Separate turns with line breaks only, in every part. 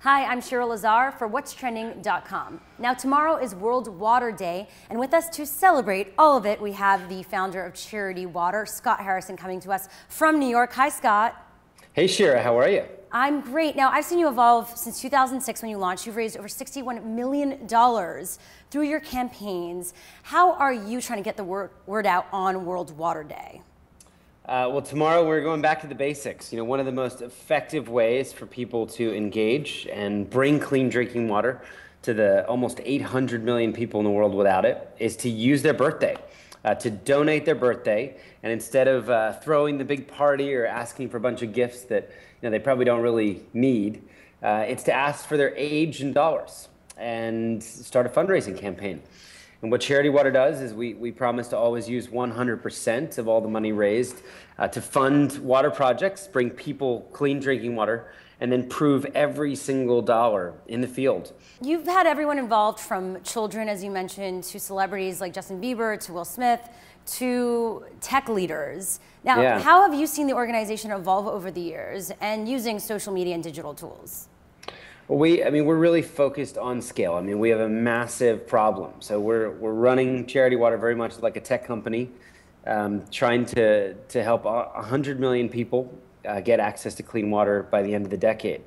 Hi, I'm Shira Lazar for what'strending.com. Now, tomorrow is World Water Day, and with us to celebrate all of it, we have the founder of Charity Water, Scott Harrison, coming to us from New York. Hi, Scott.
Hey, Shira, how are you?
I'm great. Now, I've seen you evolve since 2006 when you launched. You've raised over $61 million through your campaigns. How are you trying to get the word, word out on World Water Day?
Uh, well, tomorrow we're going back to the basics. You know, one of the most effective ways for people to engage and bring clean drinking water to the almost 800 million people in the world without it is to use their birthday, uh, to donate their birthday, and instead of uh, throwing the big party or asking for a bunch of gifts that you know they probably don't really need, uh, it's to ask for their age in dollars and start a fundraising campaign. And what Charity Water does is we, we promise to always use 100% of all the money raised uh, to fund water projects, bring people clean drinking water, and then prove every single dollar in the field.
You've had everyone involved from children, as you mentioned, to celebrities like Justin Bieber, to Will Smith, to tech leaders. Now, yeah. how have you seen the organization evolve over the years and using social media and digital tools?
Well, we, I mean, we're really focused on scale. I mean, we have a massive problem. So we're, we're running Charity Water very much like a tech company, um, trying to, to help 100 million people uh, get access to clean water by the end of the decade.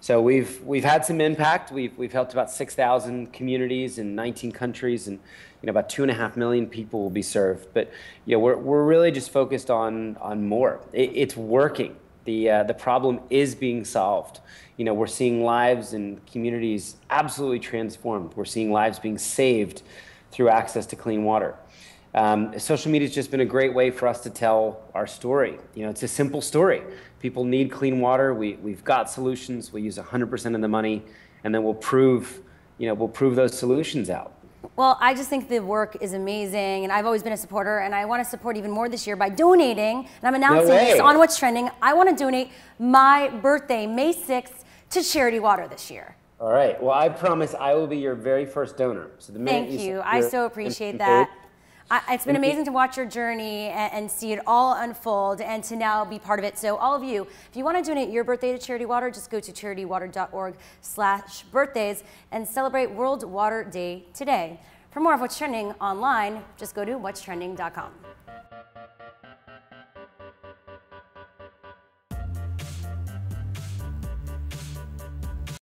So we've, we've had some impact. We've, we've helped about 6,000 communities in 19 countries, and you know, about two and a half million people will be served. But you know, we're, we're really just focused on, on more. It, it's working the, uh, the problem is being solved. You know, we're seeing lives and communities absolutely transformed. We're seeing lives being saved through access to clean water. Um, social media has just been a great way for us to tell our story. You know, it's a simple story. People need clean water. We, we've got solutions. We use 100% of the money, and then we'll prove, you know, we'll prove those solutions out.
Well, I just think the work is amazing, and I've always been a supporter, and I want to support even more this year by donating. And I'm announcing no this on What's Trending. I want to donate my birthday, May 6th, to Charity Water this year.
All right. Well, I promise I will be your very first donor.
So the Thank you. you I so appreciate that. I, it's been amazing to watch your journey and, and, see it all unfold and to now be part of it. So all of you, if you want to donate your birthday to Charity Water, just go to charitywater.org slash birthdays and celebrate World Water Day today. For more of what's trending online, just go to what'strending.com.